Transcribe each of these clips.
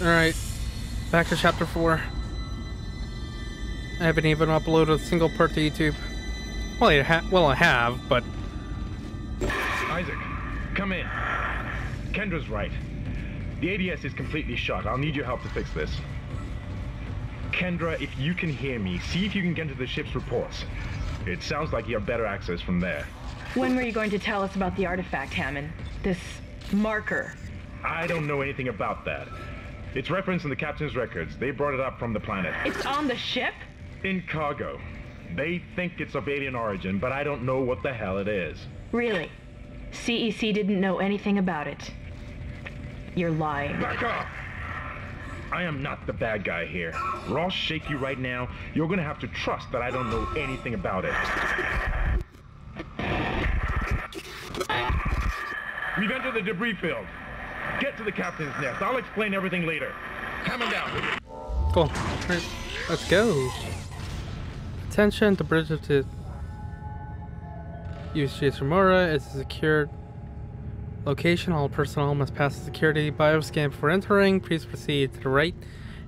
Alright. Back to chapter 4. I haven't even uploaded a single part to YouTube. Well, I, ha well, I have, but... Isaac, come in. Kendra's right. The ADS is completely shut. I'll need your help to fix this. Kendra, if you can hear me, see if you can get into the ship's reports. It sounds like you have better access from there. When were you going to tell us about the artifact, Hammond? This marker? I don't know anything about that. It's referenced in the captain's records. They brought it up from the planet. It's on the ship? In cargo. They think it's of alien origin, but I don't know what the hell it is. Really? CEC didn't know anything about it. You're lying. Back off! I am not the bad guy here. I'll shake you right now. You're gonna have to trust that I don't know anything about it. We've entered the debris field. Get to the captain's nest. I'll explain everything later. Hammond out. Cool. Alright, let's go. Attention, the bridge of the USG Ishimura is a secured location. All personnel must pass the security bioscan before entering. Please proceed to the right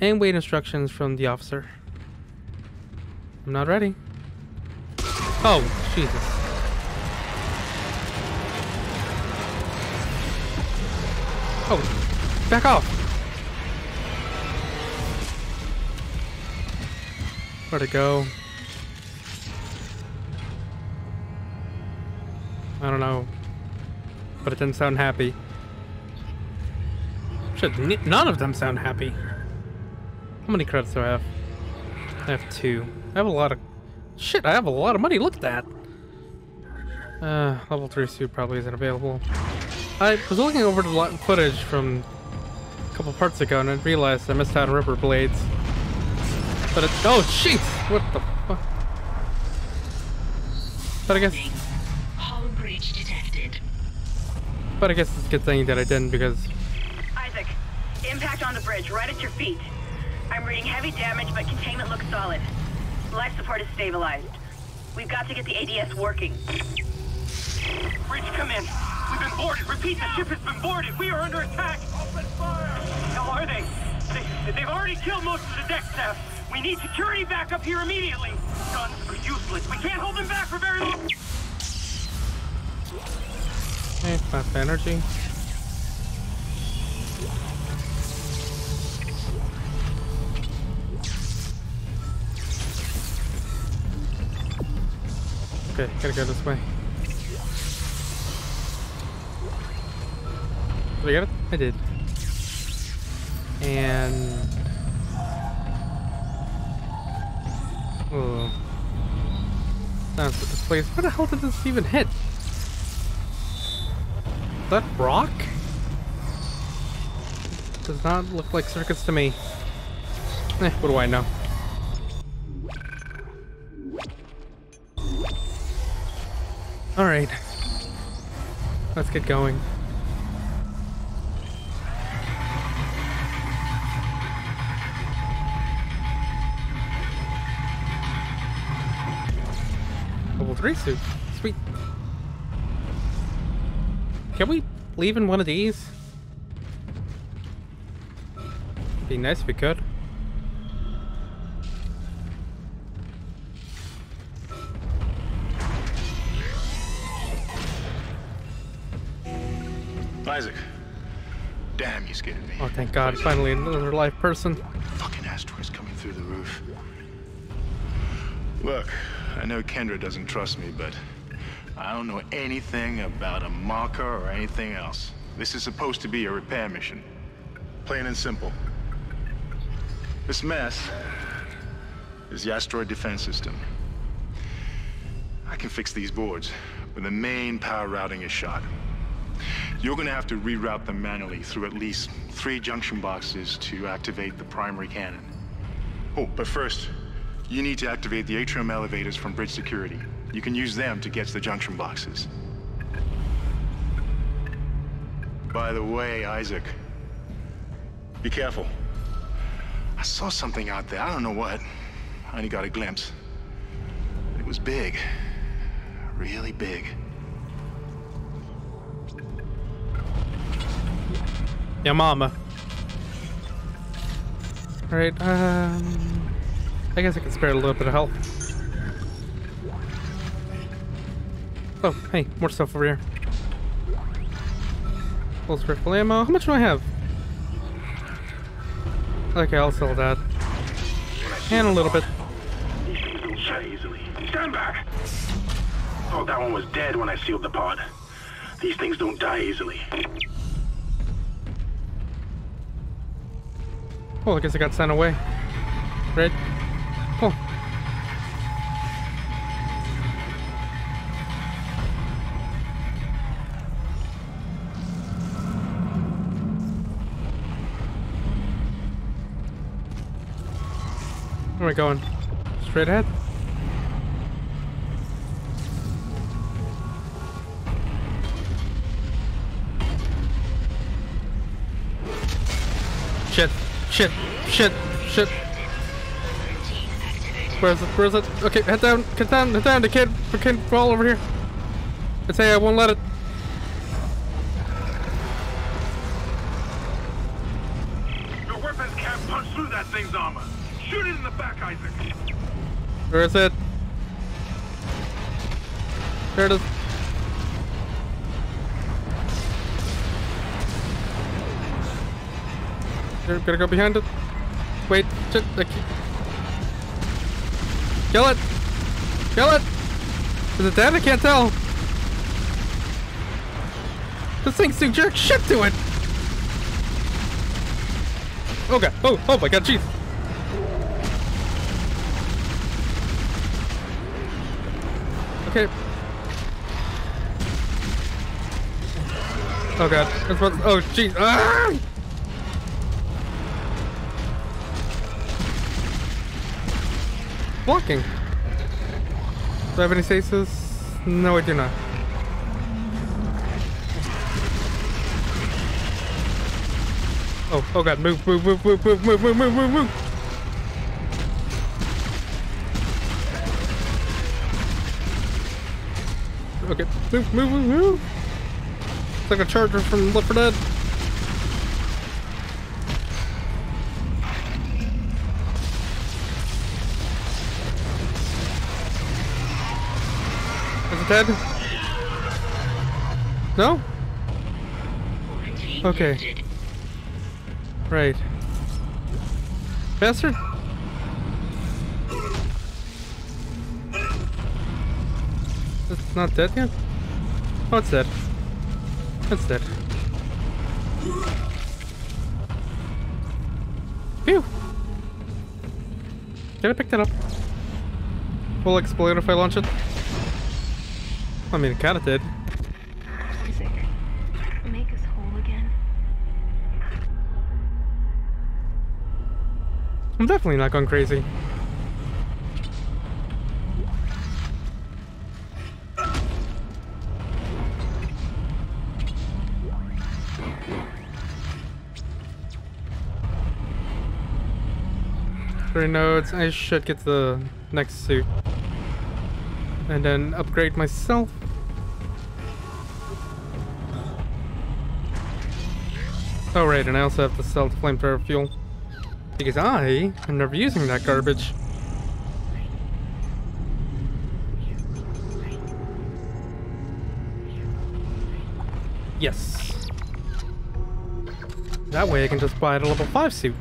and wait instructions from the officer. I'm not ready. Oh, Jesus. Back off. Where'd it go? I don't know. But it didn't sound happy. Shit, none of them sound happy. How many credits do I have? I have two. I have a lot of... Shit, I have a lot of money, look at that! Uh, level 3 suit probably isn't available. I was looking over the footage from couple parts ago and I realized I missed out on ripper blades. But it- oh jeez! What the fuck? But I guess... Hull breach detected. But I guess it's a good thing that I didn't because Isaac, impact on the bridge, right at your feet. I'm reading heavy damage, but containment looks solid. Life support is stabilized. We've got to get the ADS working. Bridge, come in. We've been boarded. Repeat, the ship has been boarded. We are under attack. Open fire. How are they? they? They've already killed most of the deck staff. We need security back up here immediately. Guns are useless. We can't hold them back for very long. eh, fast energy. Okay, gotta go this way. Did I get it? I did. And oh, that's this place. Where the hell did this even hit? that rock? Does not look like circuits to me. Eh, what do I know? Alright. Let's get going. 3 suit. Sweet. Can we leave in one of these? Be nice if we could. Isaac. Damn, you scared me. Oh, thank God. Finally, another live person. Fucking asteroids coming through the roof. Look, know Kendra doesn't trust me, but I don't know anything about a marker or anything else. This is supposed to be a repair mission. Plain and simple. This mess is the asteroid defense system. I can fix these boards, but the main power routing is shot. You're gonna have to reroute them manually through at least three junction boxes to activate the primary cannon. Oh, but first, you need to activate the atrium elevators from bridge security. You can use them to get to the junction boxes. By the way, Isaac, be careful. I saw something out there. I don't know what. I only got a glimpse. It was big. Really big. Yeah, mama. Alright, um... I guess I can spare a little bit of health. Oh, hey, more stuff over here. Pulse rifle ammo. How much do I have? Okay, I'll sell that. And a little bit. These things don't shut easily. Stand back! Thought that one was dead when I sealed the pod. These things don't die easily. Oh, I guess I got sent away. Right? Where am I going? Straight ahead? Shit, shit, shit, shit. Where is it? Where is it? Okay, head down, head down, head down. The kid, the kid, fall over here. It's say I won't let it. Your weapons can't punch through that thing's armor. Shoot it in the back, Isaac. Where is it? There it is. Here, gonna go behind it. Wait, shit. Kill it! Kill it! Is it dead? I can't tell. This thing's doing jerk shit to it! Oh god, oh, oh my god, jeez. Okay. Oh god, that's what, oh jeez, ah! Blocking. Do I have any stasis? No, I do not. Oh, oh god, move, move, move, move, move, move, move, move, move, Okay, move, move, move, move. It's like a charger from Left 4 Dead. Is it dead? No? Okay. Right. Bastard? It's not dead yet? Oh, it's dead. It's dead. Phew! Can I pick that up? Will it explode if I launch it? I mean, it kinda did. Isaac, make us whole again. I'm definitely not going crazy. Three nodes. I should get the next suit. And then upgrade myself. Oh right, and I also have to sell the flamethrower fuel. Because I am never using that garbage. Yes. That way I can just buy a level 5 suit.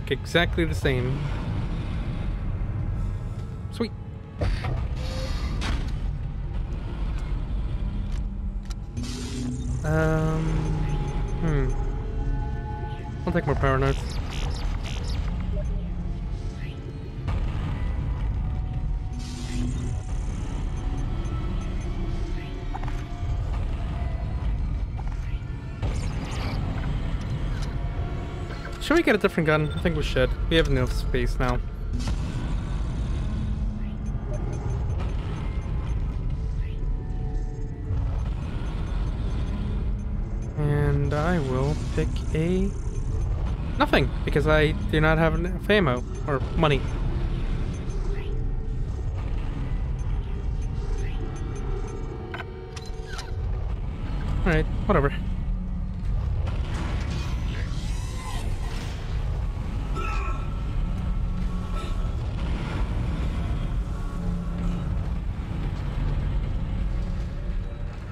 Look exactly the same. Sweet. Um. Hmm. I'll take more power nodes. Should we get a different gun? I think we should. We have enough space now. And I will pick a nothing because I do not have enough ammo or money. Alright, whatever.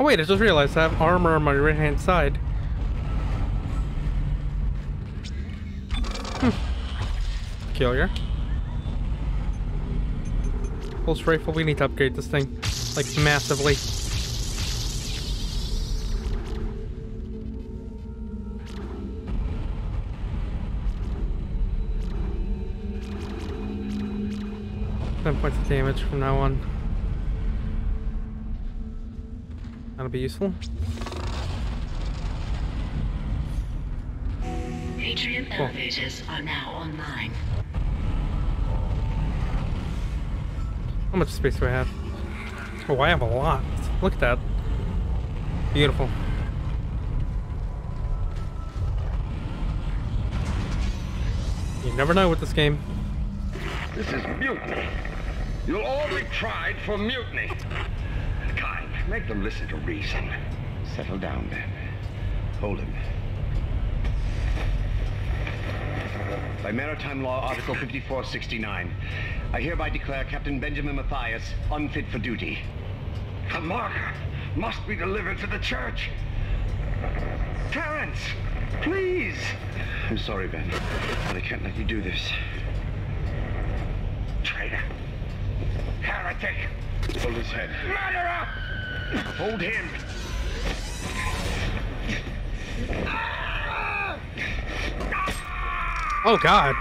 Wait, I just realized I have armor on my right hand side. Hmm. Peculiar. Pulse rifle, we need to upgrade this thing. Like, massively. Ten points of damage from now on. That'll be useful. Atrium elevators are now online. How much space do I have? Oh, I have a lot. Look at that. Beautiful. You never know with this game. This is mutiny. You'll all be tried for mutiny. Make them listen to reason. Settle down, then. Hold him. By Maritime Law, Article 5469, I hereby declare Captain Benjamin Mathius unfit for duty. The marker must be delivered to the church. Terence, please. I'm sorry, Ben, but I can't let you do this. Traitor. Heretic. Hold his head. Murderer! Hold him. Oh god.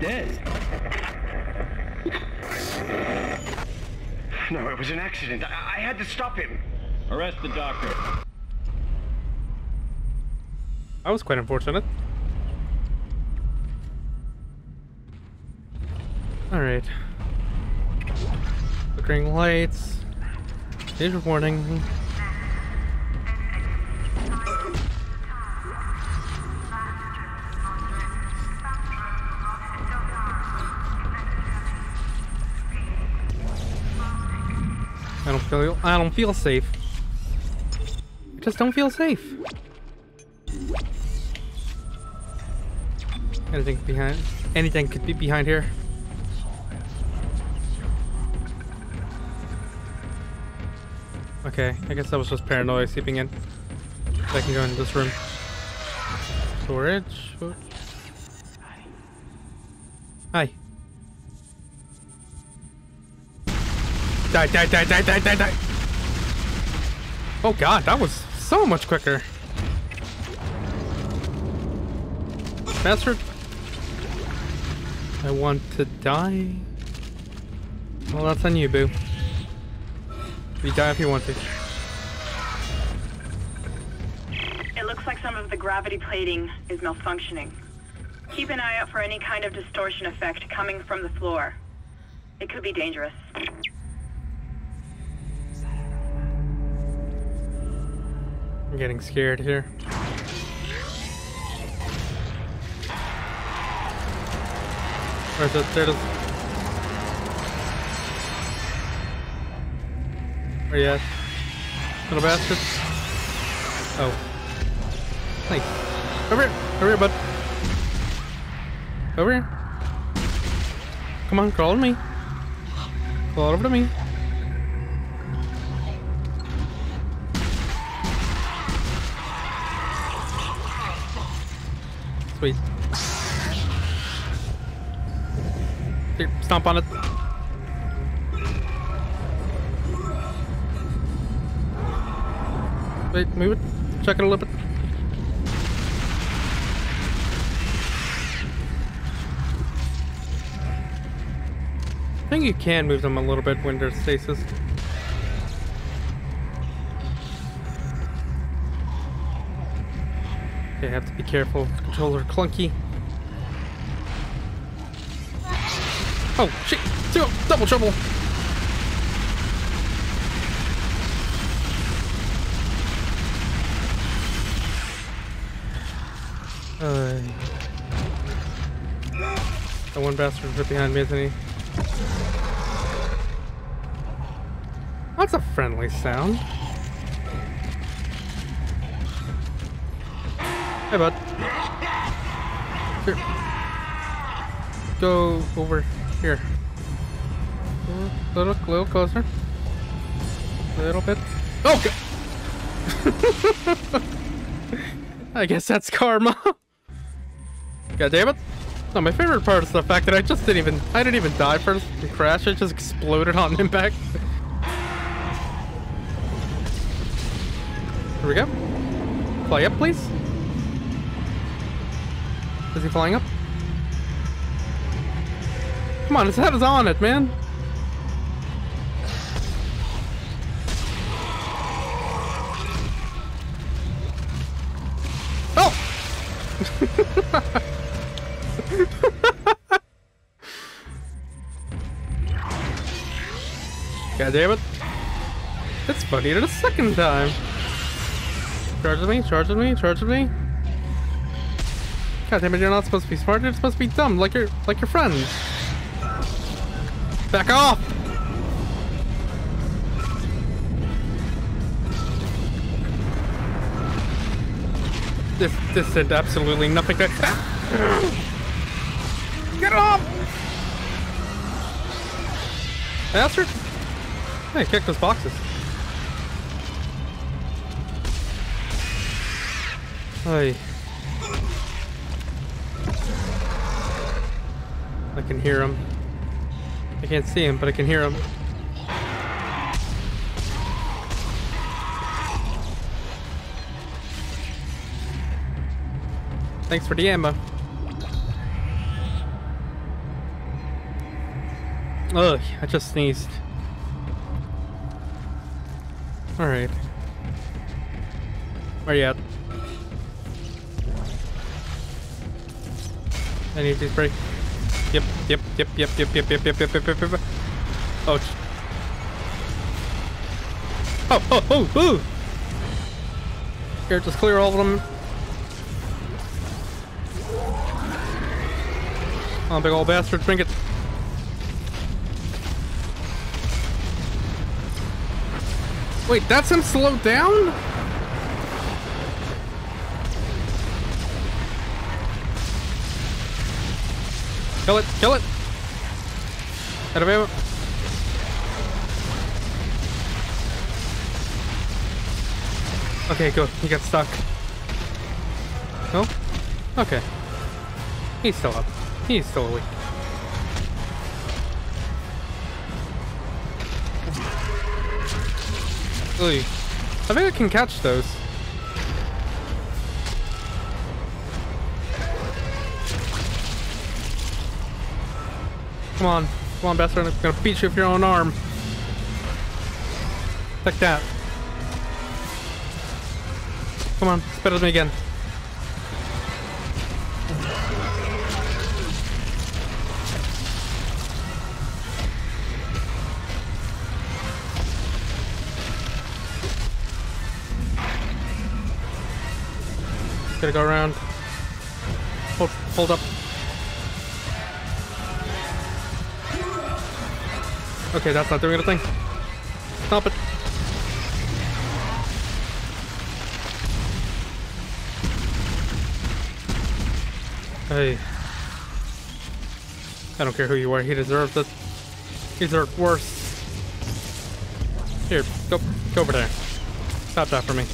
Dead. No, it was an accident. I, I had to stop him. Arrest the doctor. That was quite unfortunate. Alright. Flickering lights. Danger warning. I don't feel I don't feel safe. I just don't feel safe. Anything behind anything could be behind here. Okay, I guess that was just paranoia seeping in. I can go in this room. Storage. Oh. Hi. Die, die, die, die, die, die, die. Oh god, that was so much quicker. Bastard. I want to die. Well, that's on you, boo. You die if you want to. It looks like some of the gravity plating is malfunctioning. Keep an eye out for any kind of distortion effect coming from the floor. It could be dangerous. I'm getting scared here. Where's it? There Where you at? Little bastard. Oh. Nice. Over here. Over here, bud. Over here. Come on, crawl to me. Crawl over to me. Sweet. Here, stomp on it. Wait, move it. Check it a little bit. I think you can move them a little bit when they're stasis. Okay, I have to be careful. Are clunky. Oh, shit! Double trouble! Uh, that one bastard's right behind me, isn't he? That's a friendly sound. Hey, bud. Here. Go over here. A little, little closer. A little bit. Okay. I guess that's karma. God damn it. No, my favorite part is the fact that I just didn't even, I didn't even die first crash. It just exploded on impact. Here we go. Fly up, please. Is he flying up? Come on, his head is on it, man. Oh! damn it. It's funnier the second time. Charge with me, charge with me, charge with me. God damn it, you're not supposed to be smart, you're supposed to be dumb, like your like your friends. Back off! This this did absolutely nothing to Get off! Bastard! Hey, kick those boxes. Hey. I can hear him. I can't see him, but I can hear him. Thanks for the ammo. Ugh, I just sneezed. Alright. Where you at? I need these break. Yep, yep, yep, yep, yep, yep, yep, yep, yep, yep, yep, yep. Oh. Oh, oh, oh, oh! Here, just clear all of them. Oh, big old bastard, drink it. Wait, that's him slowed down? Kill it, kill it! Out of ammo. Okay, good. He got stuck. No? Okay. He's still up. He's still awake. I think I can catch those. Come on. Come on, bastard. I'm gonna beat you with your own arm. Like that. Come on. Spit at me again. Gotta go around. Hold, hold up. Okay, that's not doing anything. Stop it. Hey. I don't care who you are, he deserves it. He deserves worse. Here, go, go over there. Stop that for me.